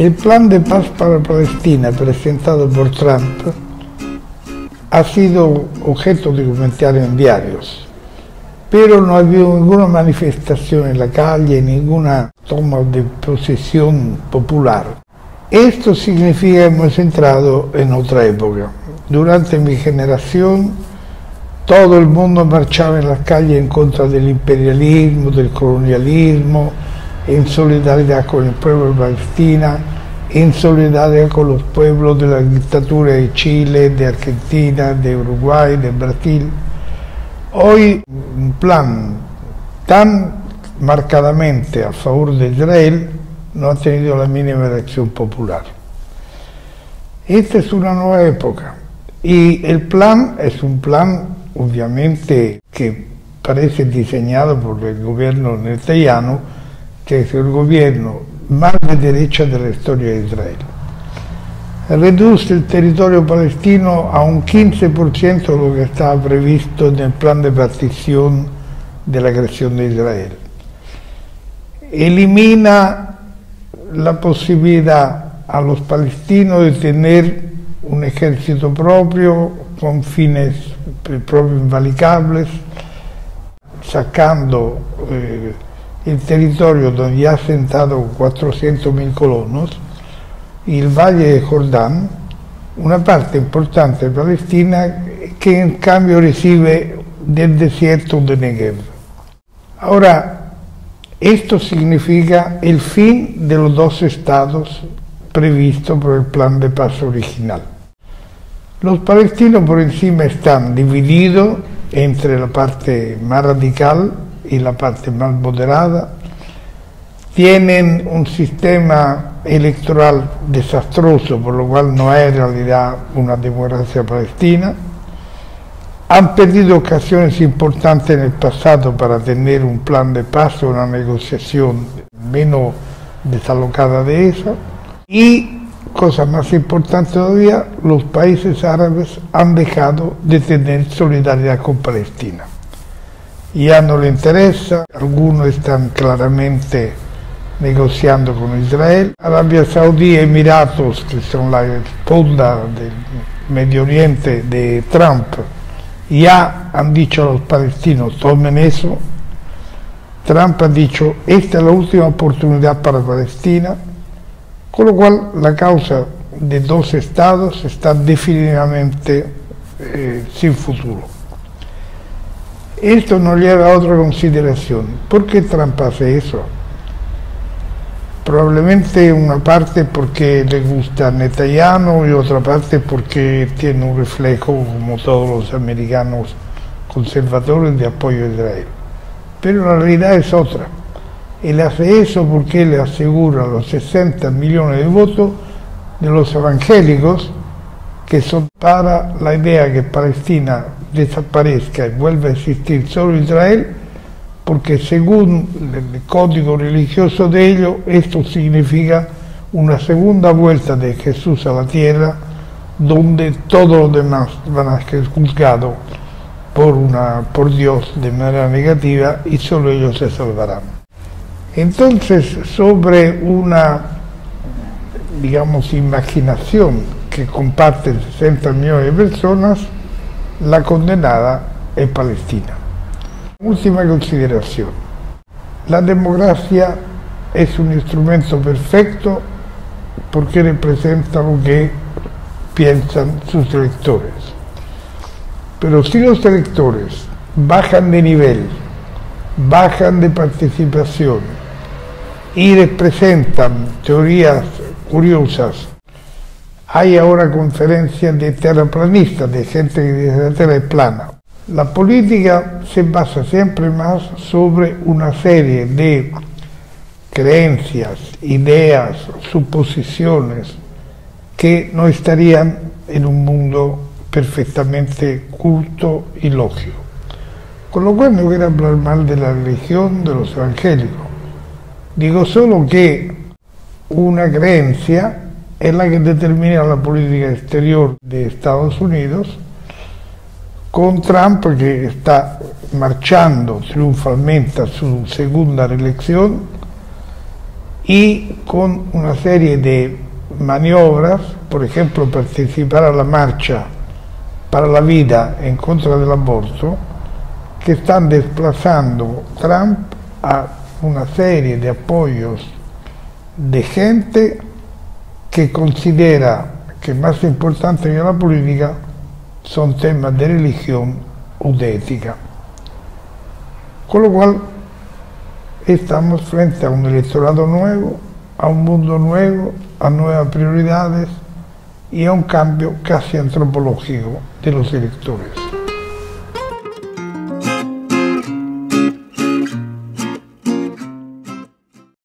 El plan de paz para Palestina presentado por Trump ha sido objeto de comentarios en diarios, pero no ha habido ninguna manifestación en la calle, ninguna toma de posesión popular. Esto significa que hemos entrado en otra época. Durante mi generación, todo el mundo marchaba en las calles en contra del imperialismo, del colonialismo, en solidaridad con el pueblo de Palestina, en solidaridad con los pueblos de la dictadura de Chile, de Argentina, de Uruguay, de Brasil. Hoy un plan tan marcadamente a favor de Israel no ha tenido la mínima reacción popular. Esta es una nueva época y el plan es un plan obviamente que parece diseñado por el gobierno netanyahu, que el gobierno más de derecha de la historia de Israel. Reduce el territorio palestino a un 15% de lo que estaba previsto en el plan de partición de la creación de Israel. Elimina la posibilidad a los palestinos de tener un ejército propio con fines propios invalicables, sacando eh, el territorio donde ha sentado 400.000 colonos, el Valle de Jordán, una parte importante de Palestina que en cambio recibe del desierto de Negev. Ahora, esto significa el fin de los dos estados previstos por el plan de paz original. Los palestinos por encima están divididos entre la parte más radical y la parte más moderada, tienen un sistema electoral desastroso, por lo cual no hay en realidad una democracia palestina, han perdido ocasiones importantes en el pasado para tener un plan de paz una negociación menos desalocada de eso, y, cosa más importante todavía, los países árabes han dejado de tener solidaridad con Palestina ya no le interesa, algunos están claramente negociando con Israel. Arabia Saudí y Emiratos, que son la espalda del Medio Oriente de Trump, ya han dicho a los palestinos, tomen eso. Trump ha dicho, esta es la última oportunidad para Palestina, con lo cual la causa de dos estados está definitivamente eh, sin futuro. Esto nos lleva a otra consideración. ¿Por qué Trump hace eso? Probablemente una parte porque le gusta Netanyahu y otra parte porque tiene un reflejo, como todos los americanos conservadores, de apoyo a Israel. Pero la realidad es otra. Él hace eso porque le asegura los 60 millones de votos de los evangélicos que son para la idea que Palestina desaparezca y vuelva a existir solo Israel, porque según el código religioso de ellos, esto significa una segunda vuelta de Jesús a la tierra, donde todos los demás van a ser juzgados por, una, por Dios de manera negativa y solo ellos se salvarán. Entonces, sobre una, digamos, imaginación que comparten 60 millones de personas, la condenada es Palestina. Última consideración. La democracia es un instrumento perfecto porque representa lo que piensan sus electores. Pero si los electores bajan de nivel, bajan de participación y representan teorías curiosas hay ahora conferencias de terraplanistas, de gente que dice la Tierra es plana. La política se basa siempre más sobre una serie de creencias, ideas, suposiciones que no estarían en un mundo perfectamente culto y lógico. Con lo cual no quiero hablar mal de la religión de los evangélicos. Digo solo que una creencia es la que determina la política exterior de Estados Unidos, con Trump que está marchando triunfalmente a su segunda reelección y con una serie de maniobras, por ejemplo, participar a la marcha para la vida en contra del aborto, que están desplazando Trump a una serie de apoyos de gente que considera que más importante que la política son temas de religión o de ética. Con lo cual estamos frente a un electorado nuevo, a un mundo nuevo, a nuevas prioridades y a un cambio casi antropológico de los electores.